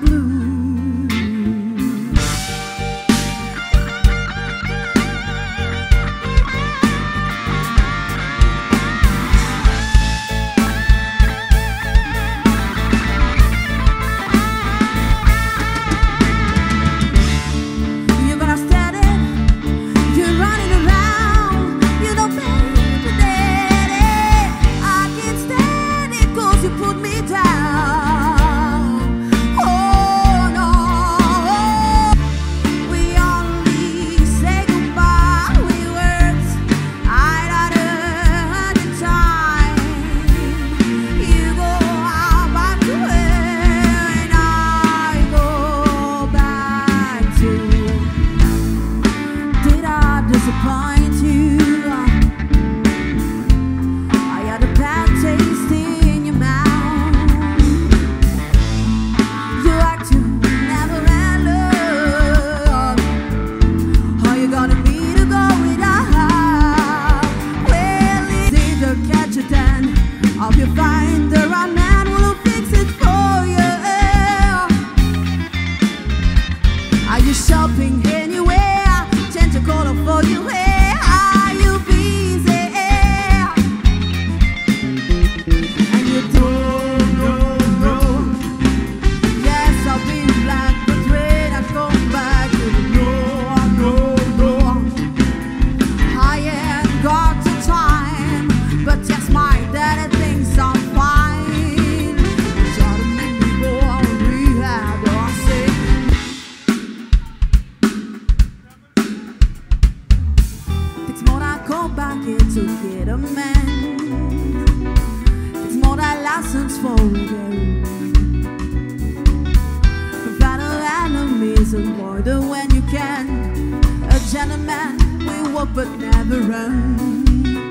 blue. 一笑 man. It's more than lessons for a game. Without enemies, avoid them when you can. A gentleman, we walk but never run.